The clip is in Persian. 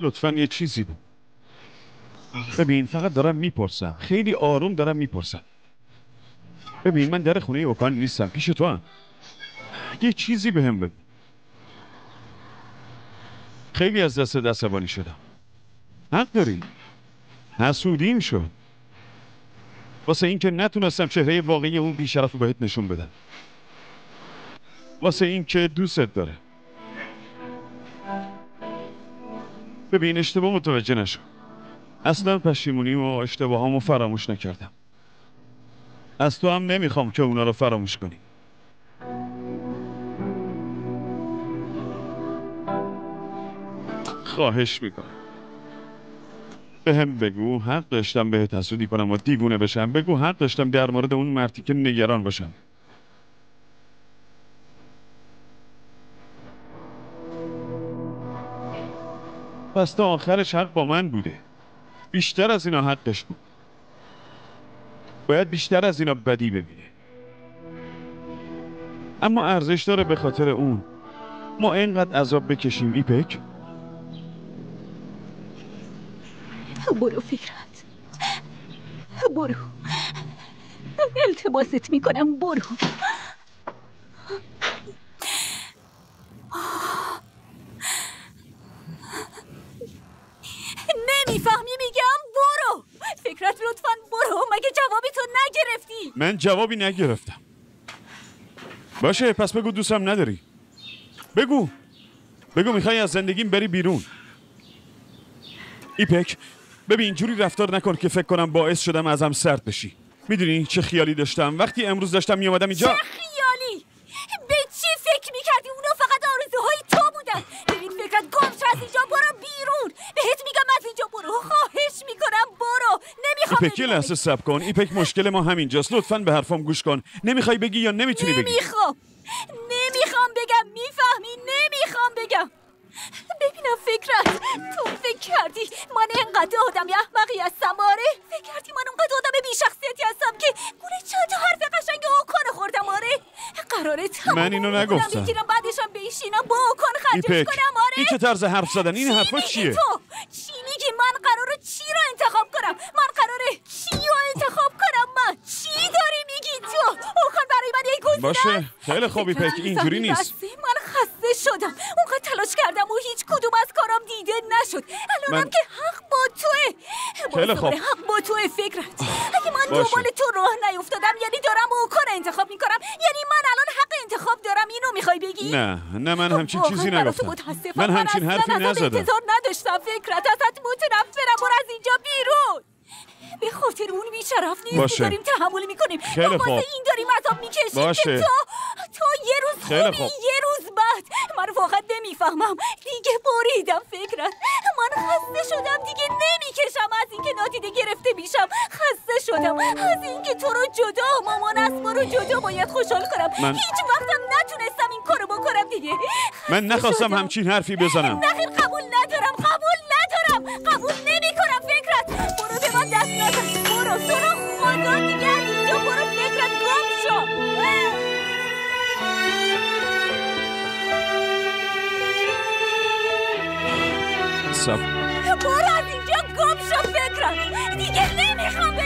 لطفا یه چیزی بود ببین فقط دارم می‌پرسم. خیلی آروم دارم می‌پرسم. ببین من در خونه اوکان نیستم. پیش تو هم. یه چیزی به هم بگو. خیلی از دست عصبانی شدم. حق داری؟ حسودیم شد. واسه اینکه نتونستم چهره واقعی اون بیشرف رو بهت نشون بدم. واسه اینکه دوستت داره. ببین اشتباه متوجه نشو. اصلا پشیمونی و اشتباهامو فراموش نکردم. از تو هم نمی‌خوام که اونا رو فراموش کنی. خواهش می‌کنم. به هم بگو حق داشتم بهت حسودی کنم و دیوونه بشم. بگو حق داشتم در مورد اون مردی که نگران باشم. پس تا آخرش حق با من بوده. بیشتر از اینا حقش بود. باید بیشتر از اینا بدی ببینه. اما ارزش داره به خاطر اون. ما اینقدر عذاب بکشیم ایپک. برو فکرت برو. التماست می‌کنم برو نمی‌فهمی میگم برو فکرت لطفا برو مگه جوابی تو نگرفتی؟ من جوابی نگرفتم. باشه پس بگو دوستم نداری. بگو. بگو می‌خوای از زندگیم بری بیرون. ایپک ببین اینجوری رفتار نکن که فکر کنم باعث شدم ازم سرد بشی. می‌دونی چه خیالی داشتم؟ وقتی امروز داشتم میومدم اینجا چه خیالی؟ به چی فکر می‌کردی؟ اونا فقط آرزوهای تو بودن. ببین فکرت گم از اینجا برو بیرون. بهت میگم از اینجا برو خواهش می‌کنم برو نمی‌خوام ایپک یه لحظه سب کن. ایپک مشکل ما همینجاست. لطفا به حرفام گوش کن. نمی‌خوای بگی یا نمی‌تونی بگی؟ نمی‌خوام. نمی‌خوام بگم. می‌فهمی؟ نمی‌خوام بگم. ببینم فکرت تو. فکر کردی من اینقدر آدم احمقی هستم؟ آره. فکر کردی من اونقدر آدم بیشخصیتی هستم که گونه چند تا حرف قشنگ اوکان خوردم؟ آره. قراره تمام من اینو نگفتم. بگیرم بعدشم بیشینم با اوکان خرجش کنم؟ آره. این چه طرز حرف زدن این حرفا چیه؟ تو. باشه. خیلی خوب. ایپک اینجوری نیست. من خسته شدم. اونقدر تلاش کردم و هیچ کدوم از کارام دیده نشد. الانم من- که حق با توه. خیلی خوب. حق با توه فکرت اگه من. دنبال تو راه نیفتادم یعنی دارم اوکان انتخاب می‌کنم. یعنی من الان حق انتخاب دارم اینو می‌خوای بگی؟ نه نه من همچین واقعاً چیزی نگفتم. من همچین حرفی نزدم. انتظار نداشتم فکرت ازت متنفرم. برو از اینجا بیرون. به خاطر اون بیشرف نیست باشه. داریم تحمل می‌کنیم. خیلی خوب. این داریم عذاب می‌کشیم باشه. که تو تو یه روز خوبی خوب. یه روز بعد. من واقعا نمی‌فهمم. دیگه بریدم فکرت من خسته شدم. دیگه نمی‌کشم. از اینکه نادیده گرفته میشم خسته شدم. از اینکه تو رو جدا مامان اسما رو جدا باید خوشحال کنم. من- هیچ وقتم نتونستم این کارو بکنم دیگه. من نخواستم. همچین حرفی بزنم. نخیر قبول ندارم. قبول ندارم. قبول نمی تو رو خدا دیگه از اینجا برو فکرت گم شو. سب برو از اینجا گم شو فکرت. دیگه نمی‌خوام